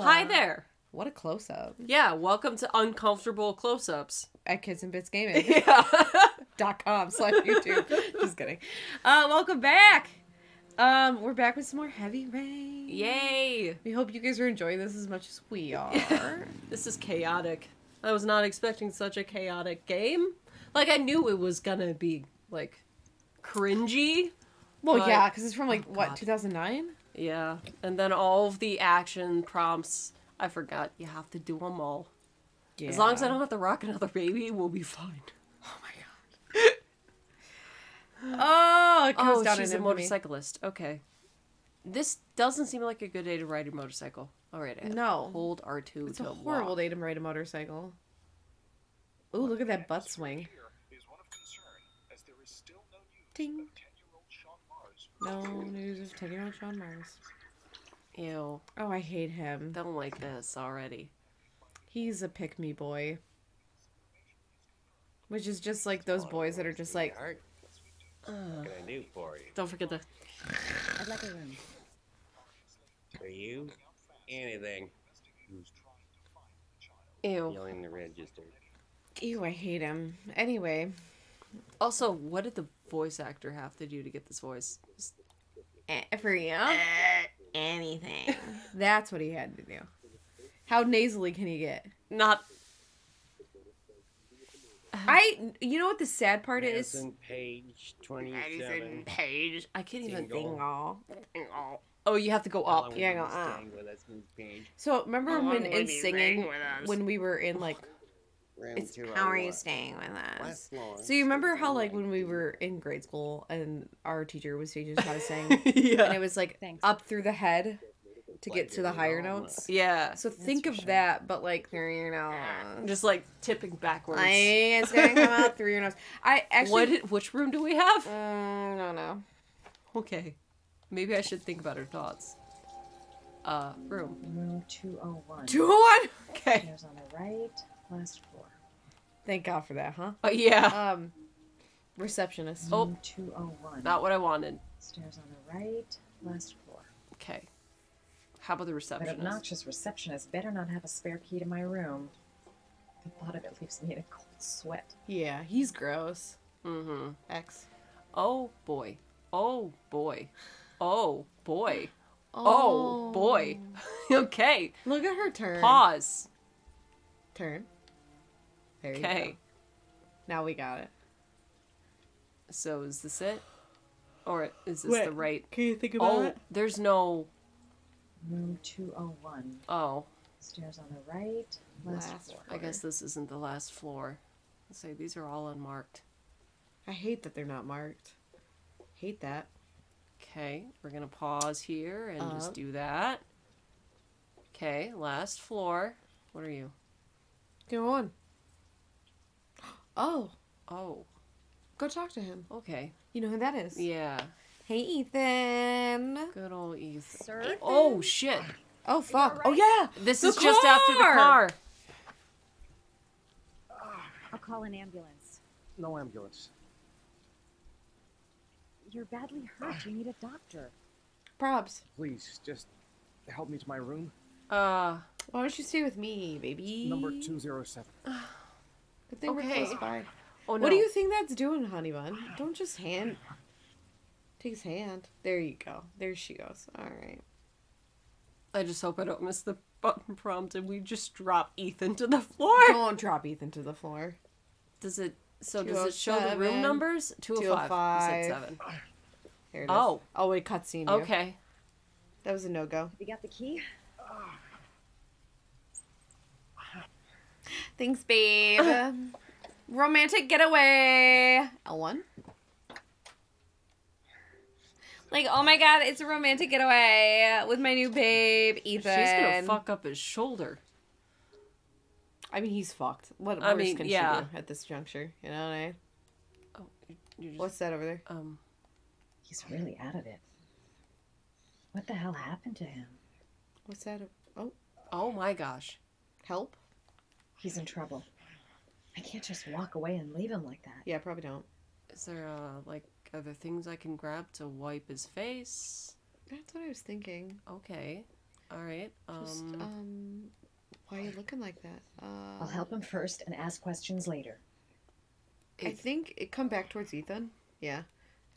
Hi there. What a close up Yeah, welcome to uncomfortable close-ups. at Kits and Bits Gaming. Yeah. dot com slash YouTube. Just kidding. Uh, welcome back. Um, we're back with some more heavy rain. Yay. We hope you guys are enjoying this as much as we are. This is chaotic. I was not expecting such a chaotic game. Like I knew it was gonna be like cringy. well, But- yeah, because it's from like Oh, what 2009. Yeah, and then all of the action prompts. I forgot you have to do them all. Yeah. As long as I don't have to rock another baby, we'll be fine. Oh my god. oh, it goes Oh, down she's a infamy. motorcyclist. Okay. This doesn't seem like a good day to ride a motorcycle. All right, Anne. No. Hold R two It's to a horrible walk. day to ride a motorcycle. Ooh, look at that butt swing. is No news of 10 year old Shaun Mars. Ew, Oh, I hate him. don't like this already. He's a pick me boy. Which is just like those boys that are just like, Uh, what can I do for you? don't forget the. I'd like a room. For you? Anything. Ew. Yelling the register. ew, I hate him. Anyway, Also, what did the voice actor have to do to get this voice? Just- for you, anything. That's what he had to do. How nasally can he get? Not. Uh-huh. I, you know what the sad part is? Page 27. Page. I can't even Dingle. think. all. Oh, you have to go up. Yeah, go up. staying with us, Miss Paige? So remember when in singing staying with us? when we were in like Room it's two how are you staying with us? So you remember how like when we were in grade school and our teacher was teaching us how to sing and it was like Thanks. up through the head to get to the higher all notes. Yeah. So think of sure. that, but like through your nose. Just like tipping backwards. I it's gonna come out through your nose. I actually what? Did, which room do we have? Mm, no no. Okay. Maybe I should think about her thoughts. Uh, room. Room two oh one. Two oh one. Okay. Stairs on the right, last floor. Thank God for that, huh? Uh, yeah. Um, receptionist. Oh. 201. Not what I wanted. Stairs on the right, last floor. Okay. How about the That receptionist? obnoxious receptionist better not have a spare key to my room. The thought of it leaves me in a cold sweat. Yeah, he's gross. Mm-hmm. X. Oh boy. Oh boy. Oh boy. Oh, boy. okay. Look at her turn. Pause. Turn. There you go. Okay. Now we got it. So is this it? Or is this Wait, the right? Can you think about Oh, it? there's no. Room 201. Oh, Stairs on the right, last, Last floor. I guess this isn't the last floor. Let's say these are all unmarked. I hate that they're not marked. Hate that. Okay, we're gonna pause here and just uh-huh. do that. Okay, last floor. What are you? Go on. Oh, Oh, go talk to him. okay. You know who that is? Yeah, Hey, Ethan. good old Ethan. Sir? Oh shit! Oh fuck. Oh yeah. This The is just after the car! car. I'll call an ambulance. No ambulance. You're badly hurt. You need a doctor. Probs. Please, just help me to my room. Uh, Why don't you stay with me, baby? Number 207. Good thing we're Okay. close by. oh no. What do you think that's doing, honey bun? Don't just hand. Take his hand. There you go. There she goes. All right. I just hope I don't miss the button prompt and we just drop Ethan to the floor. Don't drop Ethan to the floor. Does it? So does it show the room oh numbers? Two hundred five. You said oh seven. There it is. Oh. Oh, it cutscene. you. Okay. That was a no go. Have you got the key? Ah. Thanks, babe. Romantic getaway. L1. Like, oh my god, it's a romantic getaway with my new babe, Ethan. She's gonna fuck up his shoulder. I mean, he's fucked. What I worse mean, can yeah. she do at this juncture? You know what I mean? Oh, you- you just, What's that over there? um? He's really out of it. What the hell happened to him? What's that? Oh, Oh my gosh. help? He's in trouble. I can't just walk away and leave him like that. Yeah, probably don't. Is there uh like are there things I can grab to wipe his face? That's what I was thinking. Okay. All right. Just, Um, um, why are you looking like that? Uh, I'll help him first and ask questions later. I think it come back towards Ethan. Yeah,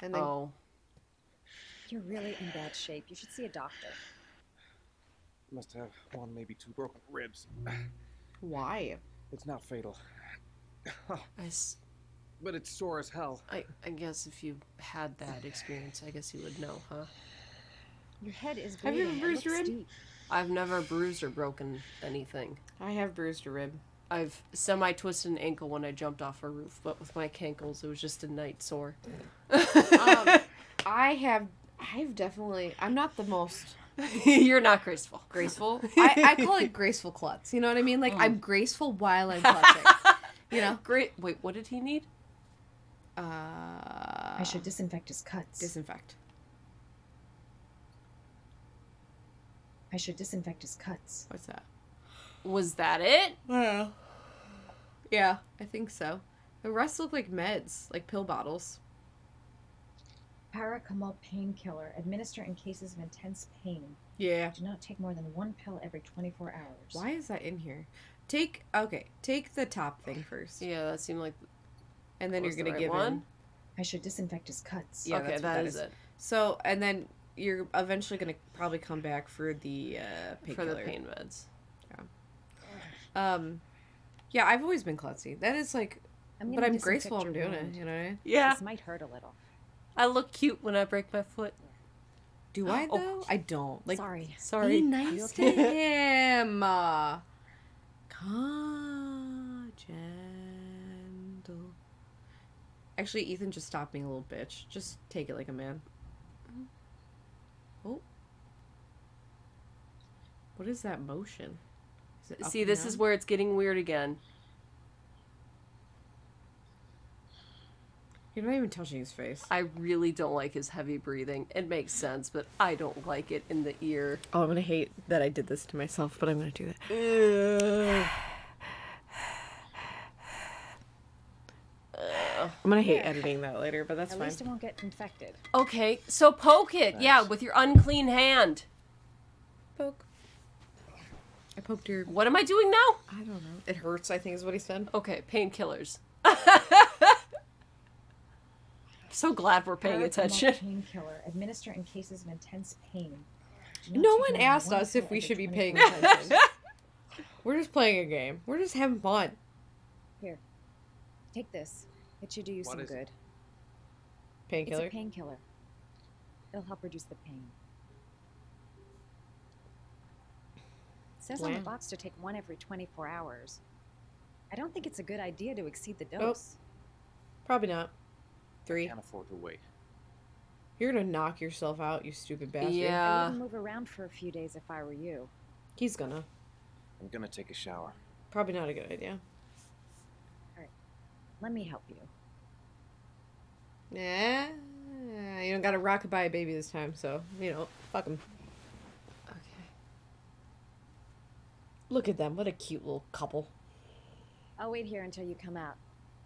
and then oh, You're really in bad shape. You should see a doctor. Must have one, maybe two broken ribs. Why? It's not fatal. I, s- but it's sore as hell. I, I guess if you had that experience, I guess you would know, huh? Your head is Have you bleeding. ever It bruised your looks rib? deep. I've never bruised or broken anything. I have bruised a rib. I've semi twisted an ankle when I jumped off a roof, but with my cankles, it was just a night sore. Um, I have. I've definitely. I'm not the most You're not graceful. graceful. I, I call it graceful klutz. You know what I mean? Like Oh. I'm graceful while I'm clutching. you know. Great. Wait, what did he need? Uh, I should disinfect his cuts. disinfect. I should disinfect his cuts. What's that? Was that it? Yeah. Yeah, I think so. The rest look like meds, like pill bottles. Paracetamol painkiller. Administer in cases of intense pain. Yeah. Do not take more than one pill every 24 hours. Why is that in here? Take okay. Take the top thing first, Yeah, that seemed like and then you're gonna right give one. him. I should disinfect his cuts. Yeah, okay, that's what that that is is. it So, and then you're eventually gonna probably come back for the uh, for the pain meds. Yeah. Um, yeah, I've always been klutzy. That is like, I'm but I'm graceful. I'm doing it. You know what I mean? Yeah, This might hurt a little. I look cute when I break my foot. Do I Oh. though? I don't. Like, Sorry. be Sorry. nice to him. Uh, gentle. Actually, Ethan just stopped being a little bitch. Just take it like a man. Oh. What is that motion? Is See, and this is where it's getting weird again. You're not even touching his face. I really don't like his heavy breathing. It makes sense, but I don't like it in the ear. Oh, I'm gonna hate that I did this to myself, but I'm gonna do that. I'm gonna hate editing that later, but that's At fine. least it won't get infected. Okay, so poke it. Yeah, with your unclean hand. Poke. I poked your. What am I doing now? I don't know. It hurts. I think is what he said. Okay, painkillers. so glad we're paying Paracetamol attention. Painkiller. Administer in cases of intense pain. No one asked us if we should be paying attention. We're just playing a game. We're just having fun. Here. Take this. It should do you What some is it? good. It's Painkiller. a painkiller. It'll help reduce the pain. It says on the box to take one every 24 hours. I don't think it's a good idea to exceed the Nope. dose. Probably not. Three. Can't afford to wait. You're gonna knock yourself out, you stupid bastard. I Yeah. wouldn't move around for a few days if I were you. He's gonna. I'm gonna take a shower. Probably not a good idea. All right. Let me help you. Yeah. You don't got a rockabye baby this time, so you know, fuck him. Okay. Look at them. What a cute little couple. I'll wait here until you come out.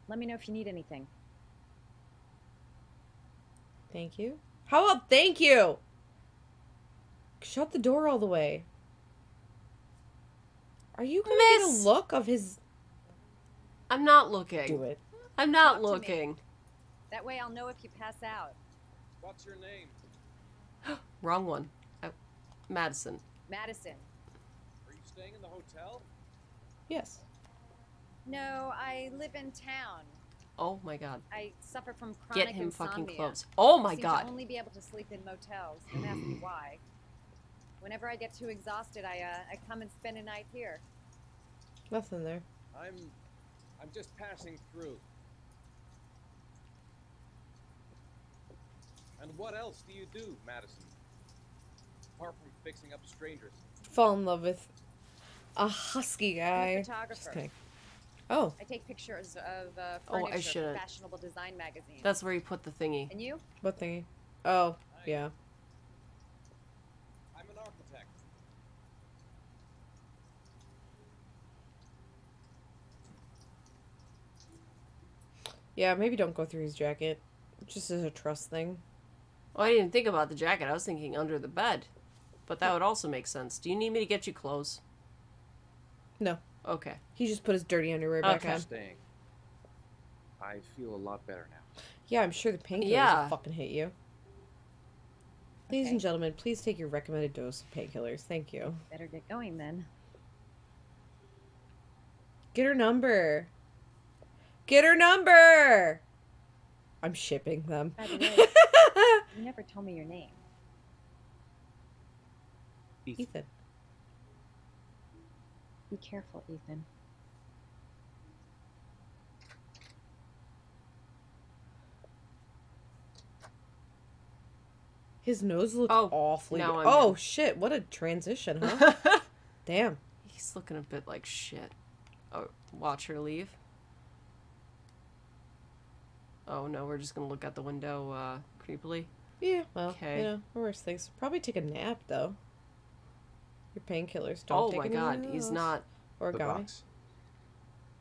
Let me know if you need anything. Thank you. How about thank you? Shut the door all the way. Are you gonna get a look of his? I'm not looking. Do it. I'm not Talk looking. That way I'll know if you pass out. What's your name? Wrong one. Uh, Madison. Madison. Are you staying in the hotel? Yes. No, I live in town. Oh my god. I suffer from chronic Get him insomnia. fucking close. Oh my Seem god. To only be able to sleep in motels. Don't ask me why. Whenever I get too exhausted, I uh, I come and spend a night here. Nothing there. I'm I'm just passing through. And what else do you do, Madison? Apart from fixing up strangers. Fall in love with a husky I'm guy. Just kidding. Oh, I take pictures of uh, Oh, I furniture shouldn't. fashionable design magazines. That's where you put the thingy. And you? what thingy? Oh, yeah. I'm an architect. Yeah, maybe don't go through his jacket. Just as a trust thing. Oh, I didn't think about the jacket. I was thinking under the bed. but that would also make sense. Do you need me to get you clothes? No. Okay. He just put his dirty underwear back Okay. on. Staying. I feel a lot better now. Yeah, I'm sure the painkillers Yeah. will fucking hit you. Ladies and gentlemen, please take your recommended dose of painkillers. Thank you. Better get going then. Get her number. Get her number. I'm shipping them. The way, you never told me your name. Ethan. Be careful, Ethan. His nose looks Oh, awfully. now I'm oh in. shit! What a transition, huh? Damn. He's looking a bit like shit. Oh, watch her leave. Oh no, we're just gonna look out the window uh, creepily. Yeah. Well, Okay. you know, worse things. Probably take a nap though. Your painkillers don't. oh take my god, of he's those. not. The origami. box.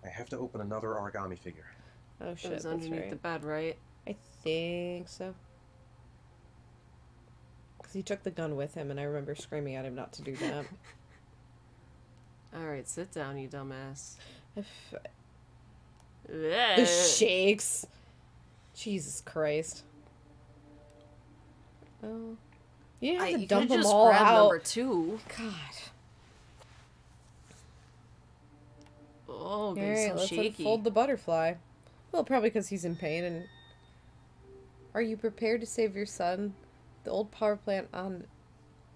I have to open another origami figure. Oh It shit! was underneath right. the bed, right? I think so. Because he took the gun with him, and I remember screaming at him not to do that. All right, sit down, you dumbass. If- the the shakes. Jesus Christ. Oh. You have I, to you dump them all out. number two. God. Oh, okay, Alright, so let's shaky. unfold the butterfly. Well, probably because he's in pain and. Are you prepared to save your son? The old power plant on.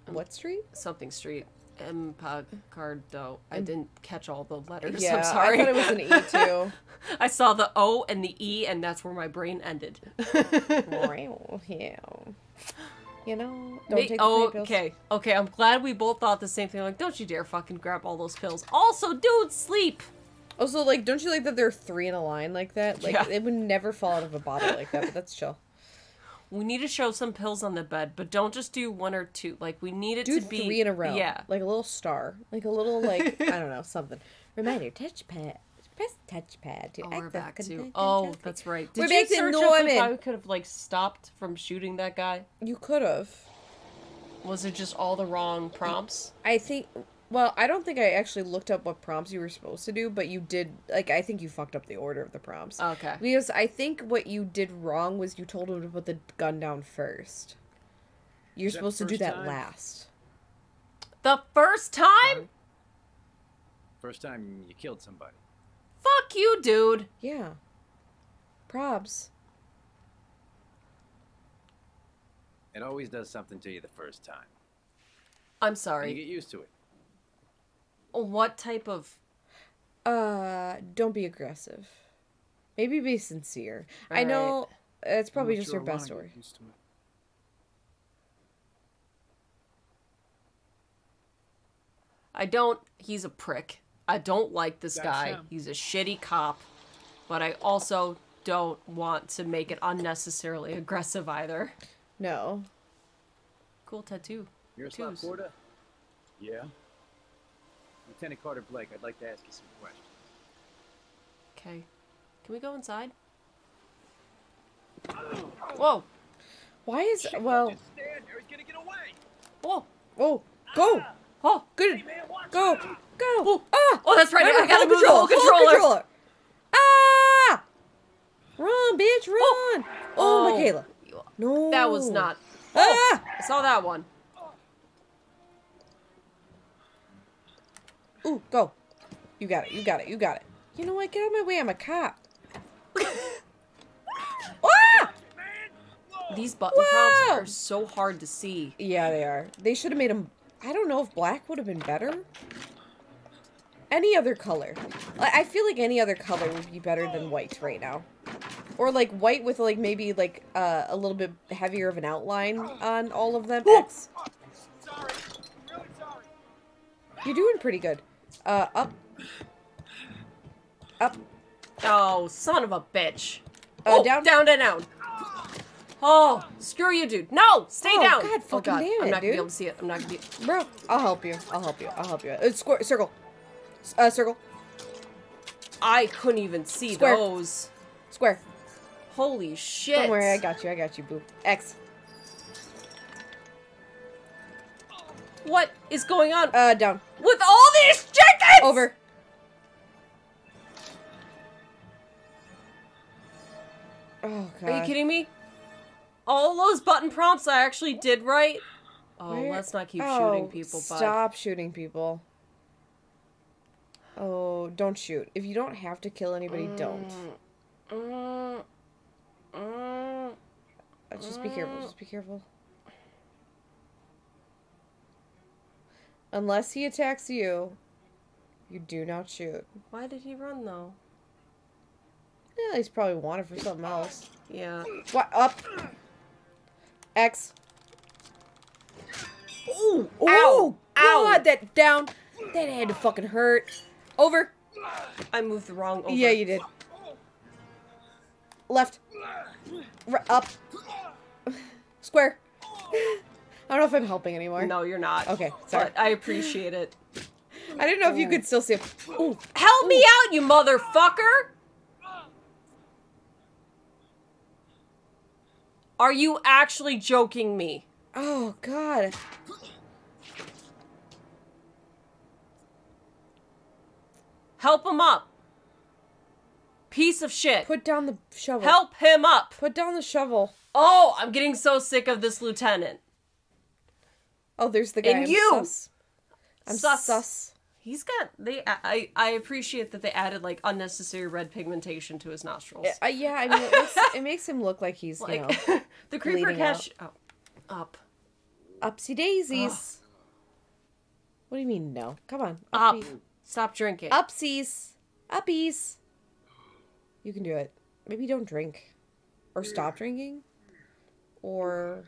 Um, what street? Something Street. Empag card though. I didn't catch all the letters. Yeah, I'm sorry. I thought it was an E too. I saw the O and the E, and that's where my brain ended. Yeah. You know, don't They- take the oh, pills. okay, okay. I'm glad we both thought the same thing. Like, don't you dare fucking grab all those pills. Also, dude, sleep. Also, like, don't you like that there are three in a line like that? Like, Yeah. it would never fall out of a bottle like that, but that's chill. We need to show some pills on the bed, but don't just do one or two. Like, we need it Do to be three in a row. Yeah. Like a little star. Like a little, like, I don't know, something. Reminder, touchpad. Press touchpad to Oh, we're back to. content Oh, that's right. We're Did you back to search up if I could have like stopped from shooting that guy? You could have. Was it just all the wrong prompts? I think. Well, I don't think I actually looked up what prompts you were supposed to do, but you did. Like, I think you fucked up the order of the prompts. Okay. Because I think what you did wrong was you told him to put the gun down first. You're Is supposed to do that time? last. The first time? First time you killed somebody. Fuck you, dude. Yeah. Probs. It always does something to you the first time. I'm And you get used to it. What type of Uh, don't be aggressive. Maybe be sincere. I Alright. know it's probably just sure your I best get story. used to it. I don't he's a prick. I don't like this That's guy. him. He's a shitty cop. But I also don't want to make it unnecessarily aggressive either. No. Cool tattoo. Miroslav Twos. Porta? Yeah? Lieutenant Carter Blake, I'd like to ask you some questions. Okay. Can we go inside? Whoa. Why is well? Just stand there. He's gonna get away. Whoa. Oh, go, Oh. good, Man, watch go, go. Ah! Oh, that's right. I Remember, gotta full move the whole control, full controller. Ah! Run, bitch, run! Oh, Oh. Mikayla. No. That was not. Oh, Ah! I saw that one. Ooh, go. You got it. You got it. You got it. You know what? Get out of my way. I'm a cop. ah! These button prompts are so hard to see. Yeah, they are. They should have made them. I don't know if black would have been better. Any other color. I I feel like any other color would be better than white right now. Or like white with like maybe like uh, a little bit heavier of an outline on all of them. X. Sorry. Really sorry. You're doing pretty good. Uh, up. Up. Oh, son of a bitch. Uh, oh, down. down, down, down. Oh, screw you, dude. No, stay Oh, down. God, oh, fucking God. damn I'm not gonna be able to see it. I'm not gonna be. Bro, I'll help you. I'll help you. I'll help you. Uh, square, circle. Uh, circle. I couldn't even see Square. those. Square. Holy shit. Don't worry, I got you. I got you, boo. X. What is going on Uh, down. with all these chickens? Over. Oh god. Are you kidding me? All those button prompts I actually did right. Oh, Where- let's not keep Oh, shooting people, bud. Stop shooting people. Oh, don't shoot. If you don't have to kill anybody, don't. Uh, Just be careful. Just be careful. Unless he attacks you, you do not shoot. Why did he run though? Yeah, he's probably wanted for something else. Yeah. What? Up. X. Ooh! Oh, Ow! Ow! God, that down. That had to fucking hurt. Over. I moved the wrong over. Yeah, you did. Left. R- up. Square. I don't know if I'm helping anymore. No, you're not. Okay, sorry. But I appreciate it. I didn't know if you could still see. Ooh. Help me out, you motherfucker! Are you actually joking me? Oh God. Help him up. Piece of shit. Put down the shovel. Help him up. Put down the shovel. Oh, I'm getting so sick of this lieutenant. Oh, there's the guy. And I'm you! Sus. I'm Sus. sus. He's got they. I I appreciate that they added like unnecessary red pigmentation to his nostrils. Uh, yeah, I mean, it makes, it makes him look like he's, you know, Like the creeper catch. Oh, up, upsy daisies. What do you mean, no? Come on. up. Uppy- Stop drinking. Upsies. Uppies. You can do it. Maybe don't drink. Or stop drinking. Or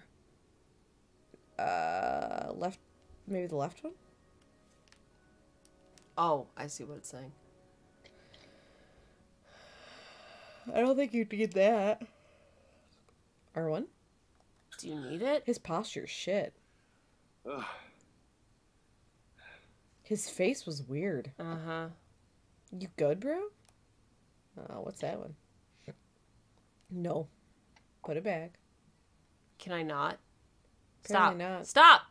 uh left maybe the left one? Oh, I see what it's saying. I don't think you need that. R1? Do you need it? His posture's shit. His face was weird. Uh huh. You good, bro? Oh, what's that one? No. Put it back. Can I not? Apparently Stop. not. Stop.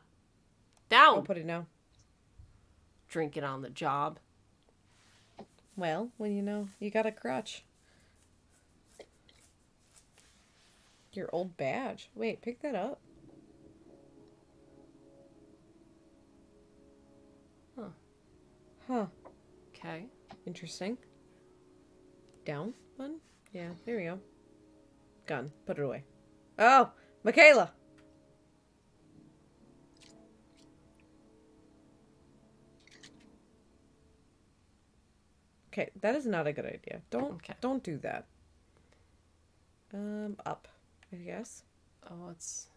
Down. I'll put it now. Drinking on the job. Well, when you know you got a crutch. Your old badge. Wait, pick that up. Huh. Okay. Interesting. Down one? Yeah, there we go. Gun. Put it away. Oh, Mikayla. Okay, that is not a good idea. Don't Okay. don't do that. Um, up, I guess. Oh, it's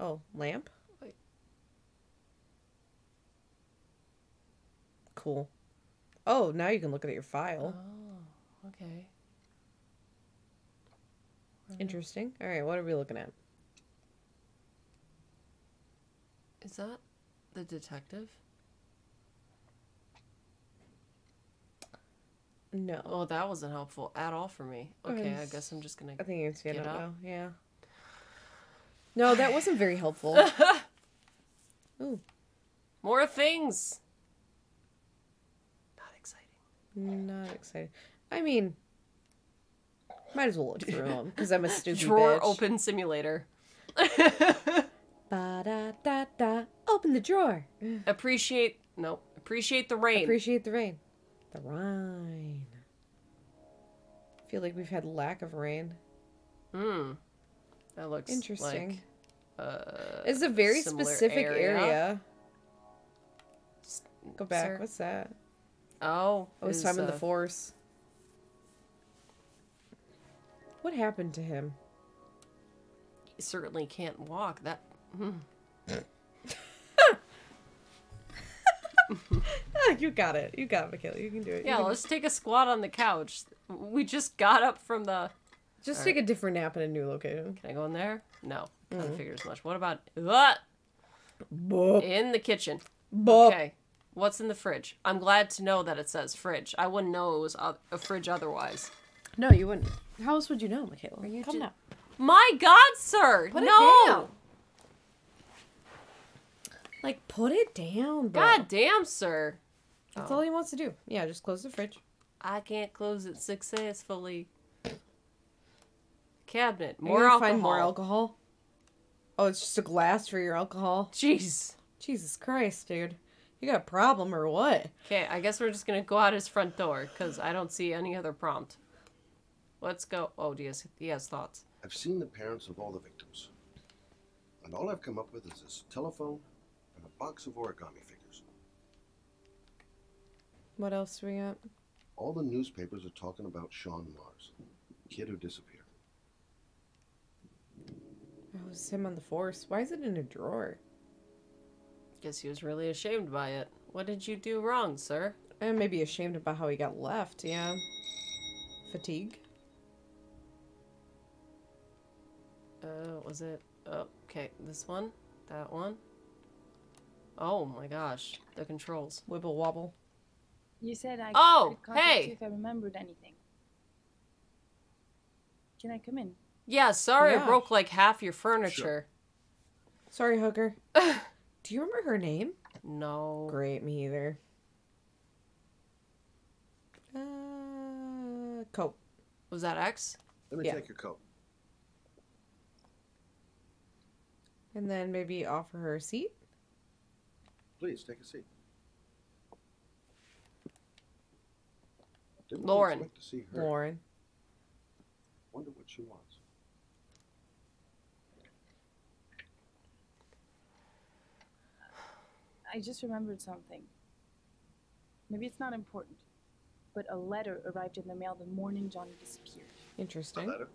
Oh, lamp. Wait. Cool. Oh, now you can look at your file. oh, okay. Uh-huh. Interesting. All right, what are we looking at? Is that the detective? No. Oh, that wasn't helpful at all for me. Okay, I guess I'm just gonna. I think it's Get get up up? now. Yeah. No, that wasn't very helpful. Ooh, More things. Not excited. I mean, might as well look through them because I'm a stupid Drawer bitch. open simulator. Ba da da da. Open the drawer. Appreciate no. Appreciate the rain. Appreciate the rain. The rain. I feel like we've had lack of rain. Hmm. That looks Interesting. Like, uh, It's a very specific area. area. Go back. Sir? What's that? Oh, Oh, was time in the uh, force. What happened to him? he certainly can't walk. That. hmm. You got it. You got it, Mikayla. You can do it. Yeah, can- let's take a squat on the couch. We just got up from the. just take a different nap in a new location. Can I go in there? No. Kind Mm-hmm. of figured as much. What about what? In the kitchen? boop. Okay. What's in the fridge? I'm glad to know that it says fridge. I wouldn't know it was a a fridge otherwise. No, you wouldn't. How else would you know, Mikayla? you Come ju- now. My God, sir! Put it no. down. Like, put it down, bro. God damn, sir. That's Oh. all he wants to do. Yeah, just close the fridge. I can't close it successfully. Cabinet. More alcohol. Find more alcohol. Oh, it's just a glass for your alcohol. Jeez. Jesus Christ, dude. You got a problem or what? Okay, I guess we're just gonna go out his front door because I don't see any other prompt. Let's go. Oh, he has, he has thoughts. I've seen the parents of all the victims. And all I've come up with is this telephone and a box of origami figures. What else do we got? All the newspapers are talking about Shaun Mars, kid who disappeared. Oh, it's him on the force. Why is it in a drawer? Guess he was really ashamed by it. What did you do wrong, sir? And maybe ashamed about how he got left, yeah. Fatigue. Uh, was it? Oh, okay, this one, that one. Oh my gosh, the controls. Wibble wobble. You said I Oh, could contact hey! you if I remembered anything. Can I come in? Yeah, sorry Yeah. I broke like half your furniture. Sorry, hooker. Do you remember her name? No. Great, me either. Uh, coat. Was that X? Let me Yeah. take your coat. And then maybe offer her a seat. Please take a seat. Didn't Lauren. expect to see her. Lauren. Wonder what she wants. I just remembered something. Maybe it's not important, but a letter arrived in the mail the morning Johnny disappeared. A Interesting. letter?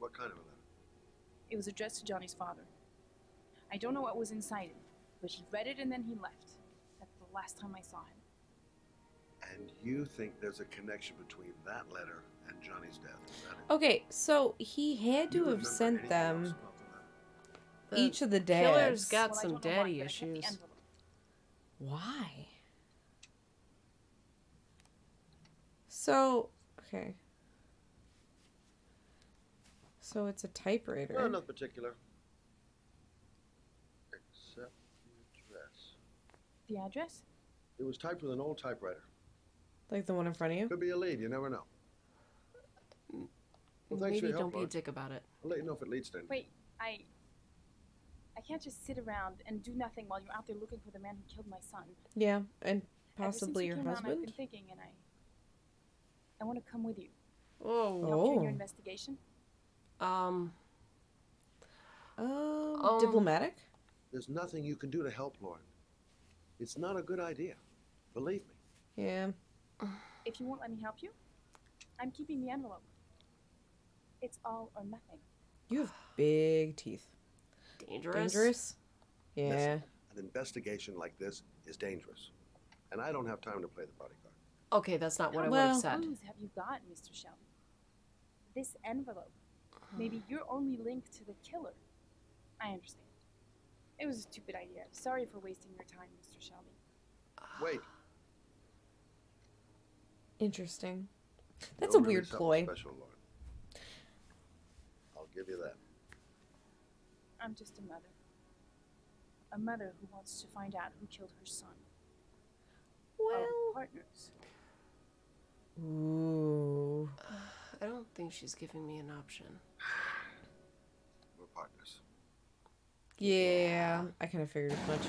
What kind of a letter? It was addressed to Johnny's father. I don't know what was inside it, but he read it and then he left. That's the last time I saw him. And you think there's a connection between that letter and Johnny's death? Is that it? Okay, so he had to have sent them the each of the killer's dads. got Well, some don't why, daddy but I kept the issues. Envelope. Why? So, okay. So it's a typewriter. No, not particular. Except the address. The address? It was typed with an old typewriter. Like the one in front of you? Could be a lead, you never know. Mm, well, thanks for Maybe your help, don't be a Lauren. dick about it. I'll let you know if it leads to anything. Wait, I. I can't just sit around and do nothing while you're out there looking for the man who killed my son. Yeah, and Ever since possibly you your came around, I've been thinking, and I. I want to come with you. Oh. Help you in Oh. your investigation. Um. Um, Um, diplomatic? There's nothing you can do to help Lauren. It's not a good idea. Believe me. Yeah. If you won't let me help you, I'm keeping the envelope. It's all or nothing. You have big teeth. Dangerous. Dangerous? Yeah. Listen, an investigation like this is dangerous. And I don't have time to play the bodyguard. Okay, that's not what I How would Well- have many said. clues have you got, Mr. Shelby? This envelope. Maybe your only link to the killer. I understand. It was a stupid idea. Sorry for wasting your time, Mr. Shelby. Wait. Interesting. That's you're a really weird something ploy. Special, Lauren. I'll give you that. I'm just a mother. A mother who wants to find out who killed her son. Our Well. partners. Ooh. I don't think she's giving me an option. We're partners. Yeah, I kind of figured as much.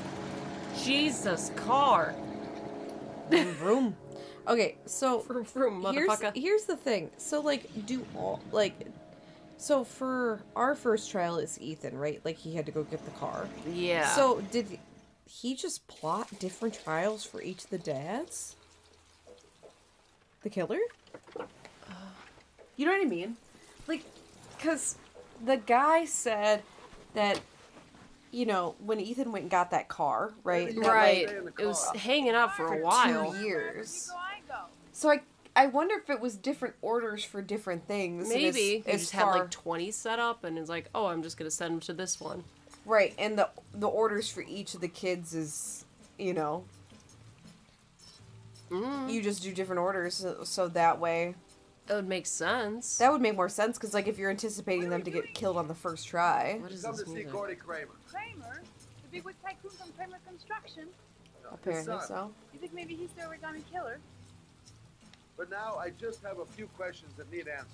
Jesus, car. Vroom, vroom. Okay, so Vroom, vroom, here's motherfucker. here's the thing. So like, do all like, so for our first trial is Ethan, right? Like he had to go get the car. Yeah. So did he just plot different trials for each of the dads? The killer? You know what I mean? Like, because the guy said that, you know, when Ethan went and got that car, right? that, right. like, It was hanging up for a while. two years. I go. So I, I wonder if it was different orders for different things. Maybe he as just had like 20 set up and is like, oh, I'm just going to send them to this one. Right, and the the orders for each of the kids is, you know, Mm. you just do different orders, so, so that way That would make sense. that would make more sense. Because like if you're anticipating them to get killed on the first try, What is Come this to see? Gordi Kramer. Kramer? The big tycoon from Kramer Construction. Apparently so. You think maybe he's the origami killer? But now I just have a few questions that need answers.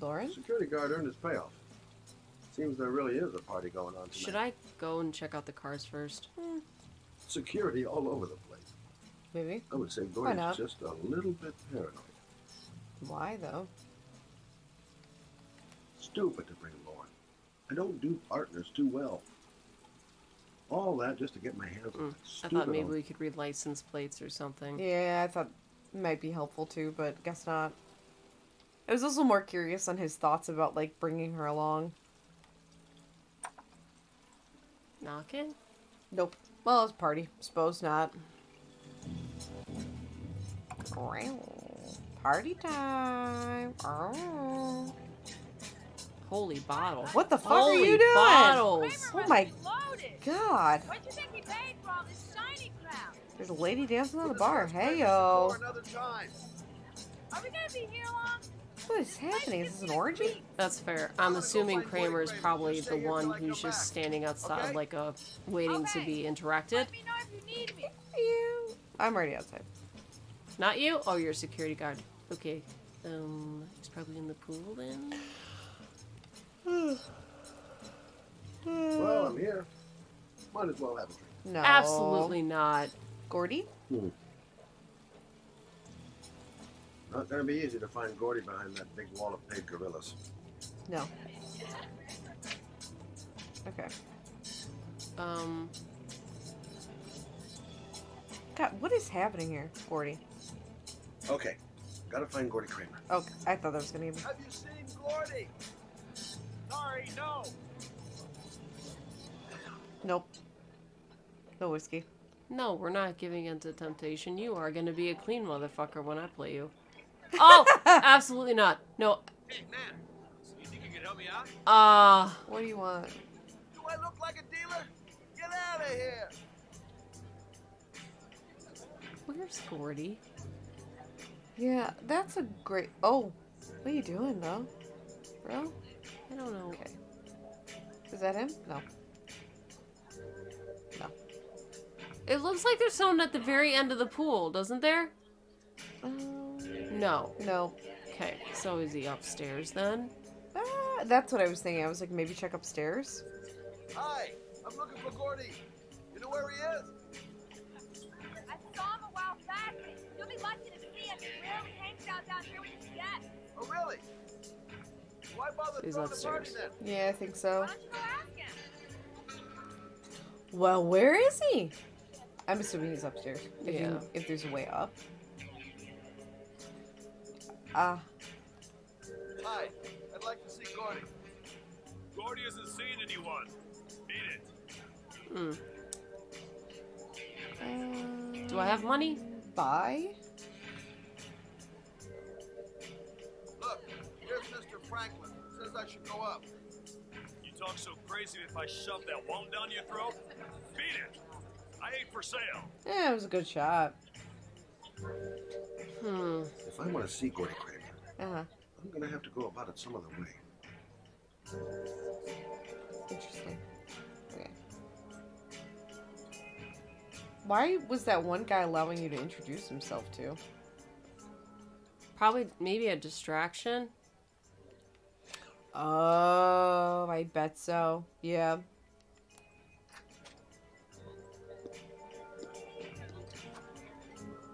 Lauren? Security guard earned his payoff. Seems there really is a party going on tonight. Should I go and check out the cars first? Hmm. Security all over the place. Maybe. I would say Why Gordon's just a little bit paranoid. Why though? Stupid to bring Lauren. I don't do partners too well. All that just to get my hands on Mm, that I thought maybe old- we could read license plates or something. Yeah, I thought it might be helpful too, but guess not. I was also more curious on his thoughts about like bringing her along. Knocking? Nope. Well, it's a party. Suppose not. Party time. Oh. Holy bottle. What the fuck Holy are you doing? bottles. Oh my Loaded. god. What you think he paid for all this shiny crap? There's a lady dancing on the bar. Hey yo. for Another time. Are we gonna be here long? What is happening? Is this an orgy? That's fair. I'm assuming Kramer is probably the one who's just standing outside like a waiting to be interacted. Let me know if you need me. You. I'm already outside. Not you? Oh, you're a security guard. Okay. Um, he's probably in the pool then. Well, I'm here. Might as well have a drink. No. Absolutely not. Gordi? Hmm. Not gonna be easy to find Gordi behind that big wall of paid gorillas. No. Okay. Um, God, what is happening here, Gordi? Okay, gotta find Gordi Kramer. Okay, I thought that was gonna be. Have you seen Gordi? Sorry, no. Nope. No whiskey. no, we're not giving in to temptation. You are gonna be a clean motherfucker when I play you. Oh, absolutely not. No. Hey, man. So you think you can help me out? Uh, What do you want? Do I look like a dealer? Get out of here. where's Gordi? Yeah, that's a great. Oh, what are you doing, though? Bro? I don't know. Okay. Is that him? No. No. It looks like there's someone at the very end of the pool, doesn't there? Um, No. no. Okay, so is he upstairs then? Ah, that's what I was thinking. I was like, maybe check upstairs. Hi, I'm looking for Gordi. You know where he is? I saw him a while back, you'll be lucky to see him. He rarely hangs out down here with his guests. Oh, really? Why He's throwing party upstairs. Yeah, I think so. Why don't you go ask him? Well, where is he? I'm assuming he's upstairs. If, Yeah. you, if there's a way up. Ah, Hi, I'd like to see Gordi. Gordi isn't seeing anyone. Beat it. Hmm. uh, Do I have money? buy? Look, here's Mr. Franklin. Says I should go up. You talk so crazy if I shove that one down your throat? Beat it. I ain't for sale. Yeah, it was a good shot. Hmm. If I want to see Gordi Kramer, Uh huh. I'm gonna have to go about it some other way. Interesting. Okay. Why was that one guy allowing you to introduce himself to? Probably maybe a distraction. Oh, I bet so. Yeah.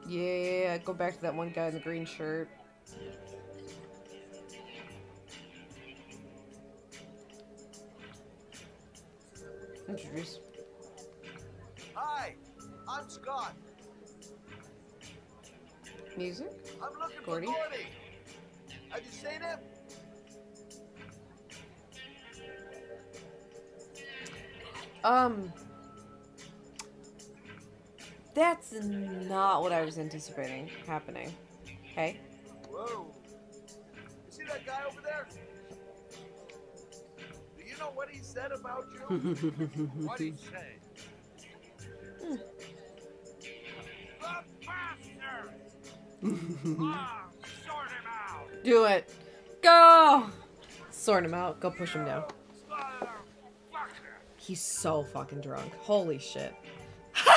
Yeah, go back to that one guy in the green shirt. Introduce. Hi, I'm Scott. Music? I'm looking Gordi? for Gordi. Have you seen him? Um. That's not what I was anticipating happening. Okay. Whoa. You see that guy over there? Do you know what he said about you? What'd he say? Hmm. The bastard! ah, sort him out! Do it. Go! Sort him out. Go push him down. Motherfucker! He's so fucking drunk. Holy shit.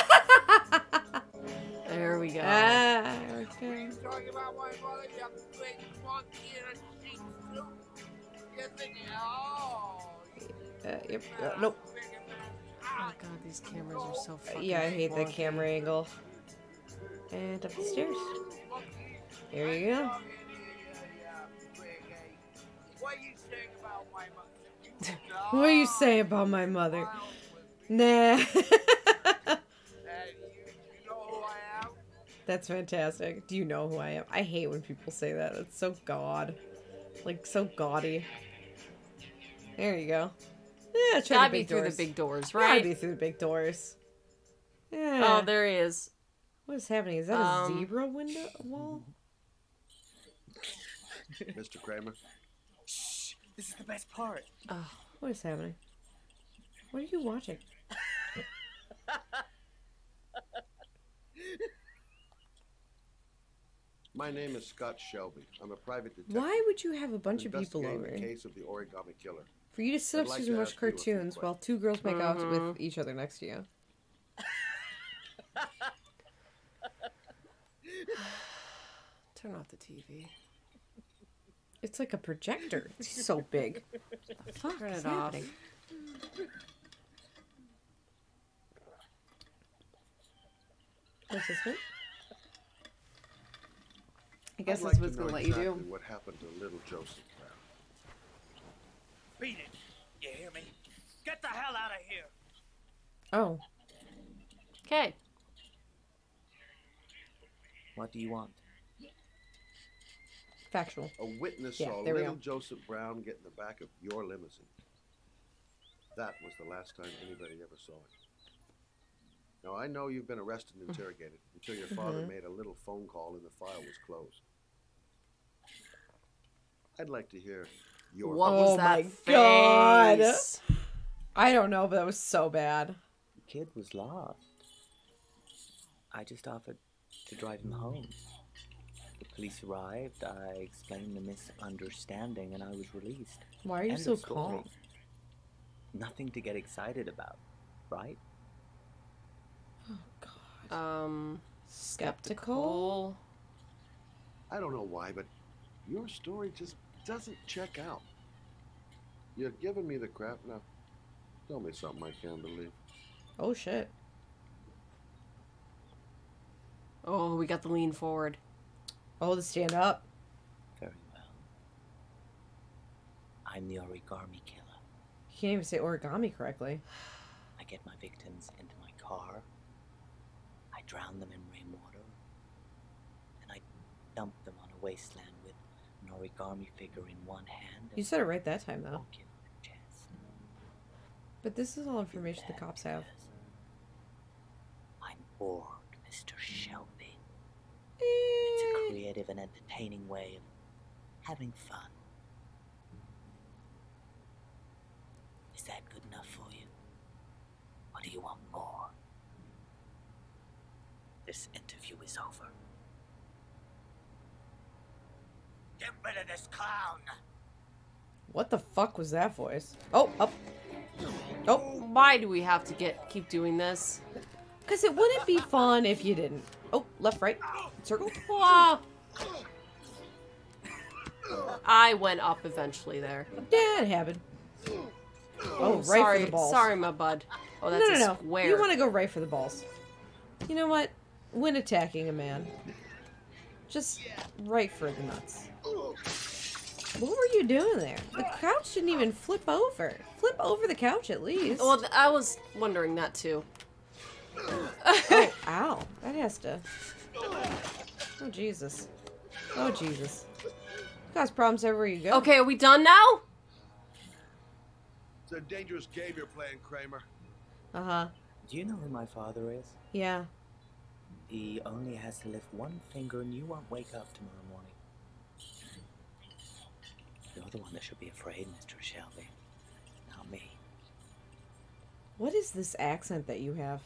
There we go. Ah, okay. Talking about my mother, you big monkey in a sheep suit. You think, oh, Uh, yep. uh, nope. Oh god, these cameras are so fucking Yeah, I hate the camera angle. And up the stairs. There you go. what you saying about my mother? What do you say about my mother? Nah. That's fantastic. Do you know who I am? I hate when people say that. It's so god. Like, so gaudy. There you go. Yeah, try Gotta the be big through doors. the big doors, right? Gotta right? be through the big doors. Yeah. Oh, there he is. What is happening? Is that a Um, zebra window wall? Mr. Kramer, This is the best part. Oh, what is happening? What are you watching? my name is Scott Shelby. I'm a private detective. Why would you have a bunch of people investigating over? the case of the origami killer. For you to sit I'd upstairs like and to watch ask you a few cartoons while two girls make out Mhm. with each other next to you. Turn off the TV. It's like a projector. It's so big. The fuck Turn it off. happening? What's this one? I guess I'd that's like what's to gonna let you do. What happened to little Joseph Brown? Beat it. You hear me? Get the hell out of here. Oh, Okay. What do you want? Factual. A witness Yeah, saw there little go. Joseph Brown get in the back of your limousine. That was the last time anybody ever saw it. Now, I know you've been arrested and interrogated until your father Mhm. made a little phone call and the file was closed. I'd like to hear your What oh was my that god! face? I don't know, but that was so bad. The kid was lost. I just offered to drive him home. The police arrived, I explained the misunderstanding, and I was released. Why are you End so of calm? Nothing to get excited about, right? Oh, God. Um, Skeptical. I don't know why, but your story just doesn't check out. You're giving me the crap now. Tell me something I can't believe. Oh shit. Oh, we got the lean forward. Oh, the stand up. Very well. I'm the origami killer. You can't even say origami correctly. I get my victims into my car. I drown them in rainwater. And I dump them on a wasteland with an origami figure in one hand. You said it right that time, though. monkey on the chest. But this is all information the cops have. I'm bored, Mr. Shelby. It's Eh. a creative and entertaining way of having fun. Is that good enough for you? Or do you want more? This interview is over. Get rid of this clown. What the fuck was that voice? Oh, up. Oh, Why do we have to get keep doing this? because it wouldn't be fun if you didn't. Oh, left, right, circle. I went up eventually there. Yeah, it happened. Oh, right sorry, for the balls. Sorry, my bud. Oh, that's no, no, a no. square. You want to go right for the balls. You know what? When attacking a man, just right for the nuts. What were you doing there? The couch didn't even flip over. Flip over the couch at least. Well, I was wondering that too. Oh, ow. That has to. Oh, Jesus. Oh, Jesus. You cause problems everywhere you go. Okay, are we done now? It's a dangerous game you're playing, Kramer. Uh huh. Do you know who my father is? Yeah. He only has to lift one finger and you won't wake up tomorrow morning. You're the one that should be afraid, Mr. Shelby. Not me. What is this accent that you have?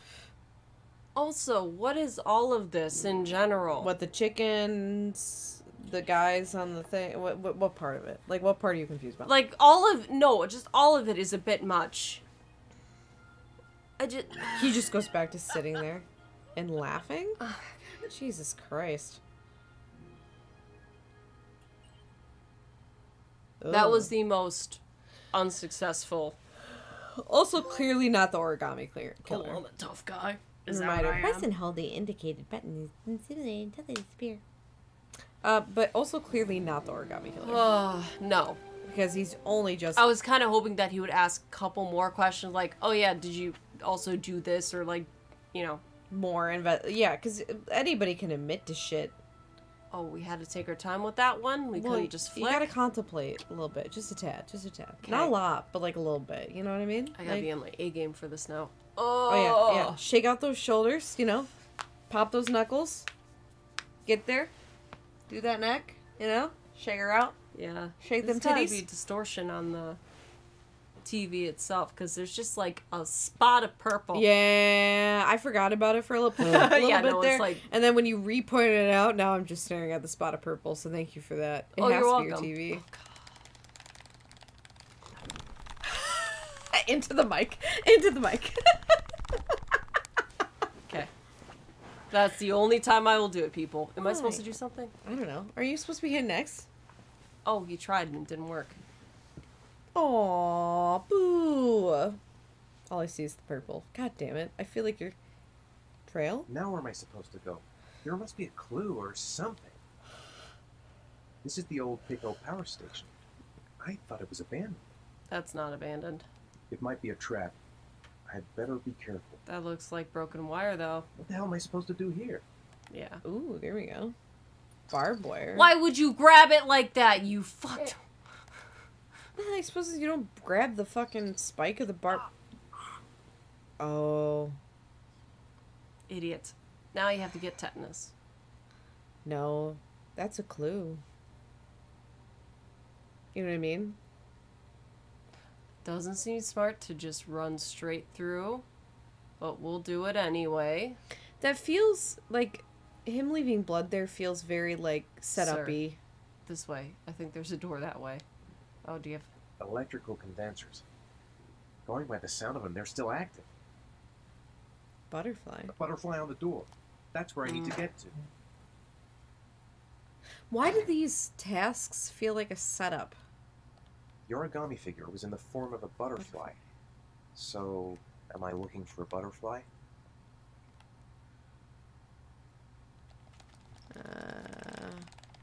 Also, what is all of this in general? What the chickens, the guys on the thing? What what, what part of it? Like what part are you confused about? Like all of no, just all of it is a bit much. I just He just goes back to sitting there and laughing. Jesus Christ. that was the most unsuccessful. also clearly not the origami clear oh, killer. Oh, I'm a tough guy. Is that Reminder, what I press am? and hold the indicated button until they disappear. Uh, but also clearly not the origami killer. Uh, no. because he's only just I was kind of hoping that he would ask a couple more questions, like, "Oh yeah, did you also do this?" or like, you know, more inve- yeah, because anybody can admit to shit. "Oh, we had to take our time with that one. We Well, couldn't just you gotta contemplate a little bit, just a tad, just a tad. Not a lot, but like a little bit. You know what I mean? I gotta Like- be on my A game for this now. Oh Oh, yeah, yeah. Oh. Shake out those shoulders, you know. Pop those knuckles. Get there. Do that neck, you know. Shake her out. yeah. Shake them There's titties. be distortion on the TV itself because there's just like a spot of purple. Yeah, I forgot about it for a little, a little Yeah, bit no, there, like- and then when you re-pointed it out, now I'm just staring at the spot of purple. So thank you for that. It Oh, has you're to be your TV. Oh, Into the mic. Into the mic. Okay. That's the only time I will do it, people. Am I supposed to do something? I don't know. Are you supposed to be hitting next? Oh, you tried and it didn't work. Aw, boo. All I see is the purple. God damn it. I feel like you're... Trail? Now where am I supposed to go? There must be a clue or something. This is the old Pico power station. I thought it was abandoned. That's not abandoned. It might be a trap. I'd better be careful. That looks like broken wire, though. What the hell am I supposed to do here? Yeah. Ooh, there we go. Barbed wire. Why would you grab it like that? You fucked. Eh. Well, I suppose you don't grab the fucking spike of the barb. Oh, Idiot. Now you have to get tetanus. no. That's a clue. You know what I mean? Doesn't seem smart to just run straight through, but we'll do it anyway. That feels like him leaving blood there feels very like set Sir. up y. This way. I think there's a door that way. Oh, do you have. Electrical condensers. Going by the sound of them, they're still active. Butterfly. A butterfly on the door. That's where I need to get to. Why do these tasks feel like a setup? The origami figure was in the form of a butterfly. So, am I looking for a butterfly? Uh,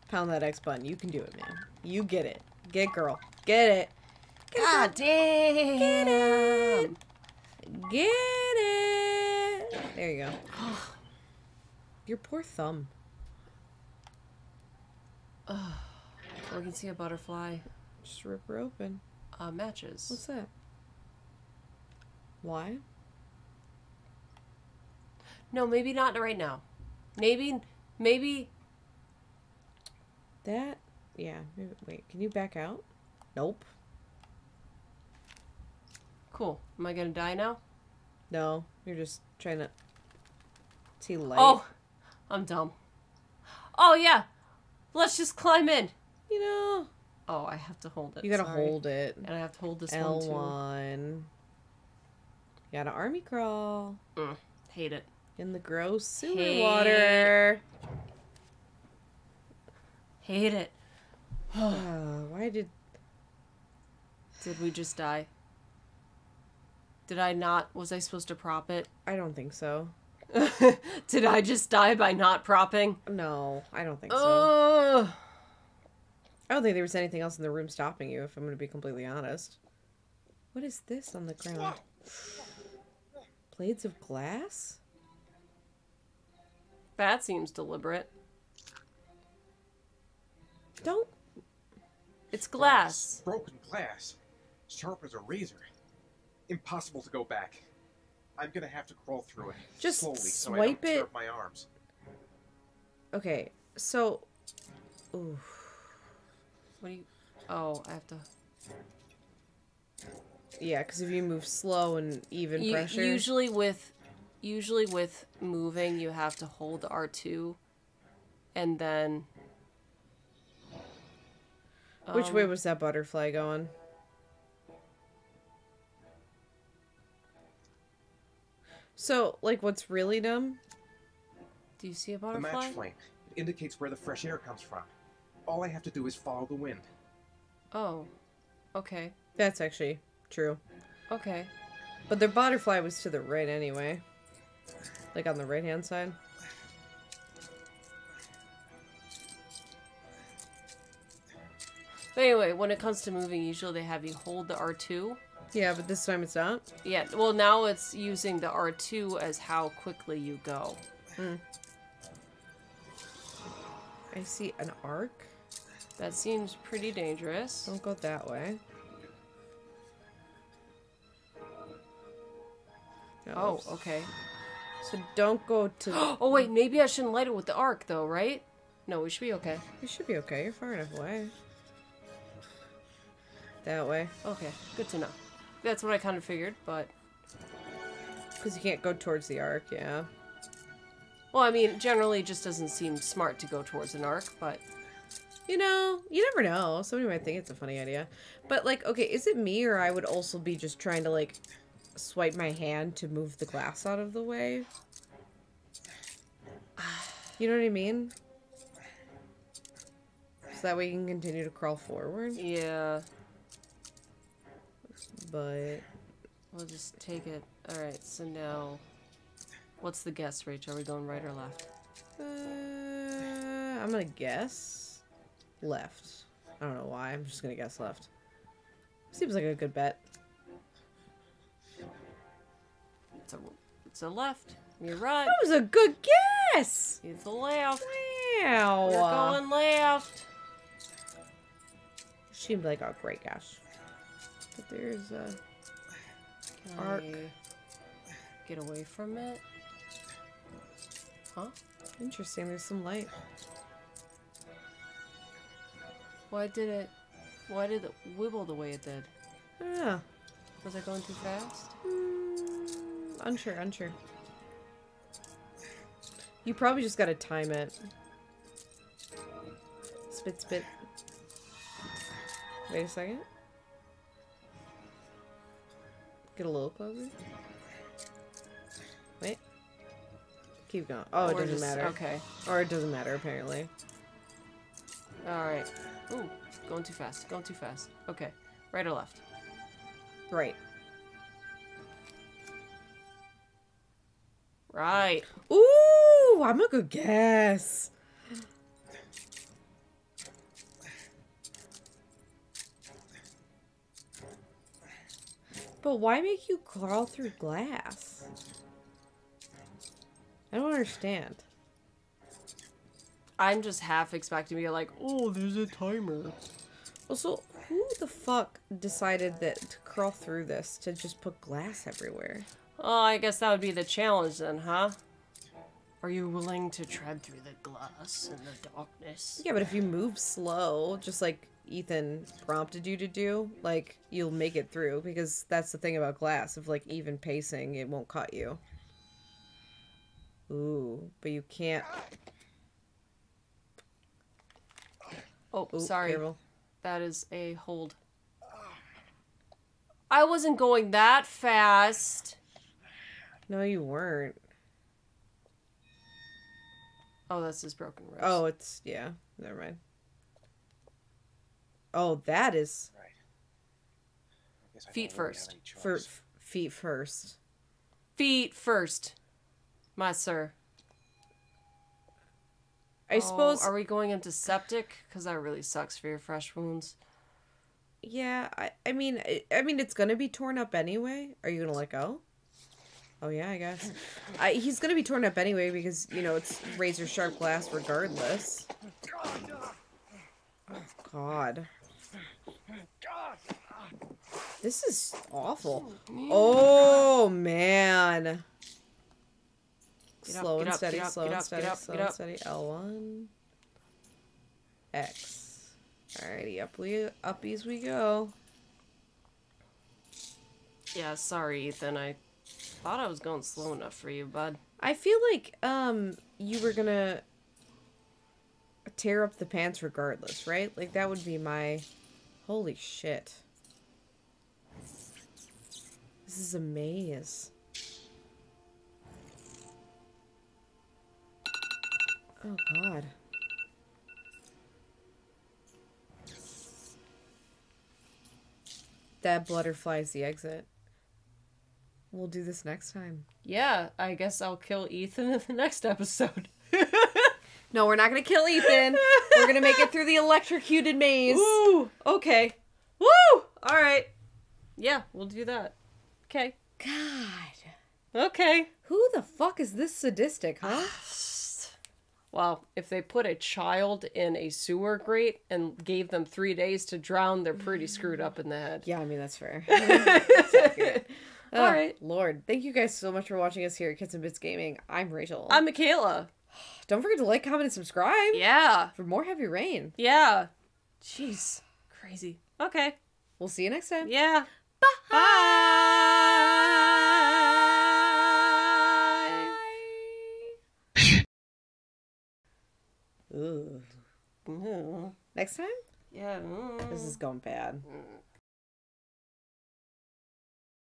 pound that X button. You can do it, man. You get it. Get girl. Get it. God damn! Get it. Get it. There you go. Your poor thumb. Ugh. we can see a butterfly. Just rip her open. Uh, matches. What's that? Why? No, maybe not right now. Maybe, maybe. That? Yeah. Maybe, wait, can you back out? Nope. Cool. Am I gonna die now? No. You're just trying to see light. Oh, I'm dumb. Oh yeah, let's just climb in. You know. Oh, I have to hold it. You gotta sorry. hold it. And I have to hold this L one too. You gotta army crawl Mm, hate it. in the gross sewer Hate- water. Hate it. Ah, why did Did we just die? Did I not? Was I supposed to prop it? I don't think so. Did I just die by not propping? No, I don't think so. Ugh. I don't think there was anything else in the room stopping you, if I'm gonna be completely honest. What is this on the ground? Blades of glass? That seems deliberate. Don't. It's glass. Broken glass. Sharp as a razor. Impossible to go back. I'm gonna have to crawl through it. Just slowly so I swipe don't tear it. up my arms. Okay, so. Ooh. What do you? Oh, I have to. Yeah, because if you move slow and even U- pressure. Usually with, usually with moving, you have to hold R two, and then. Which way um, was that butterfly going? So, like, what's really dumb? Do you see a butterfly? The match flame. It indicates where the fresh air comes from. All I have to do is follow the wind. Oh. Okay. That's actually true. Okay. But the butterfly was to the right anyway. Like on the right hand side. But anyway, when it comes to moving, usually they have you hold the R2. Yeah, but this time it's not. Yeah, well, now it's using the R2 as how quickly you go. Hmm. I see an arc. That seems pretty dangerous. Don't go that way. Oh, okay. So don't go to. oh, wait, maybe I shouldn't light it with the arc, though, right? No, we should be okay. You should be okay. You're far enough away. That way. Okay, good to know. That's what I kind of figured, but... Because you can't go towards the arc, yeah. Well, I mean, generally it just doesn't seem smart to go towards an arc, but... You know, you never know. Somebody might think it's a funny idea. But, like, okay, is it me or I would also be just trying to, like, swipe my hand to move the glass out of the way? You know what I mean? So that way you can continue to crawl forward. Yeah. But... We'll just take it. Alright, so now... What's the guess, Rach? Are we going right or left? Uh, I'm gonna guess left. I don't know why. I'm just gonna guess left. Seems like a good bet. It's a, it's a left. You're right. That was a good guess! It's a left. Wow. We're going left. Seemed like a great guess. But there's a Can arc. I get away from it? Huh? Interesting. There's some light. Why did it... Why did it wibble the way it did? I don't know. Was I going too fast? Mm, unsure. Unsure. You probably just gotta time it. Spit, spit. Wait a second. Get a little closer. Wait. Keep going. Oh, it doesn't just- matter. okay. Or it doesn't matter, apparently. Alright. Ooh, going too fast. Going too fast. Okay. Right or left? Right. Right. Ooh, I'm a good guess. But why make you crawl through glass? I don't understand. I'm just half expecting to be like, oh, there's a timer. Also, who the fuck decided that to crawl through this to just put glass everywhere? Oh, I guess that would be the challenge then, huh? Are you willing to tread through the glass in the darkness? Yeah, but if you move slow, just like Ethan prompted you to do, like you'll make it through because that's the thing about glass. If like even pacing, it won't cut you. Ooh, but you can't. Oh, Ooh, sorry. careful. That is a hold. I wasn't going that fast. No, you weren't. Oh, that's his broken ribs. Oh, it's yeah. Never mind. Oh, that is Feet first. for f- feet first. Feet first, my sir. I Oh, suppose. Are we going into septic? Because that really sucks for your fresh wounds. Yeah, I, I mean, I, I mean, it's gonna be torn up anyway. Are you gonna let go? Oh yeah, I guess. I, he's gonna be torn up anyway because you know it's razor sharp glass regardless. Oh God, this is awful. Oh man. Get slow get and up, steady, up, slow and steady, up, slow and steady. L one. X. Alrighty, up we uppies we go. Yeah, sorry, Ethan. I thought I was going slow enough for you, bud. I feel like um you were gonna tear up the pants regardless, right? Like that would be my holy shit. This is a maze. Oh god. That butterfly is the exit. We'll do this next time. Yeah, I guess I'll kill Ethan in the next episode. No, we're not gonna kill Ethan. we're gonna make it through the electrocuted maze. Ooh, okay. Woo! All right. Yeah, we'll do that. Okay. God. Okay. Who the fuck is this sadistic, huh? Well, if they put a child in a sewer grate and gave them three days to drown, they're pretty screwed up in the head. Yeah, I mean that's fair. That's. All Oh, right. Lord, thank you guys so much for watching us here at Kits and Bits Gaming. I'm Rachel. I'm Mikayla. Don't forget to like, comment, and subscribe. Yeah. For more Heavy Rain. Yeah. Jeez. Crazy. Okay. We'll see you next time. Yeah. Ooh. Bye. Next time? Yeah. This is going bad. Mm.